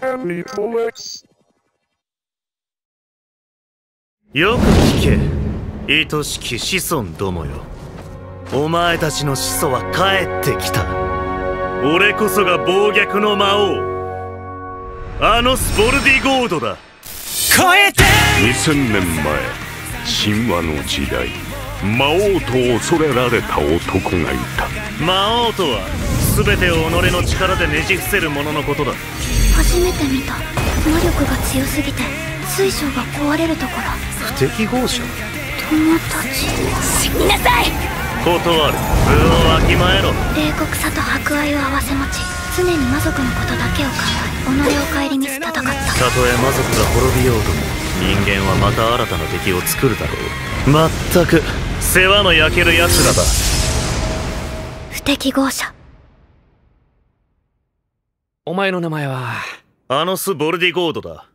Family Colex. よく聞け。愛しき子孫どもよ。お前たちの始祖は帰ってきた。俺こそが暴虐の魔王。あのスボルディゴードだ。超えて！2000年前神話の時代魔王と恐れられた男がいた。魔王とは全てを己の力でねじ伏せる者のことだ初めて見た。魔力が強すぎて水晶が壊れるところ。不適合者。友達。死になさい！断る。分をわきまえろ。冷酷さと博愛を併せ持ち常に魔族のことだけを考え己を顧みず戦った。たとえ魔族が滅びようとも人間はまた新たな敵を作るだろう。まったく世話の焼ける奴らだ。不適合者お前の名前は？あのス・ボルディゴードだ。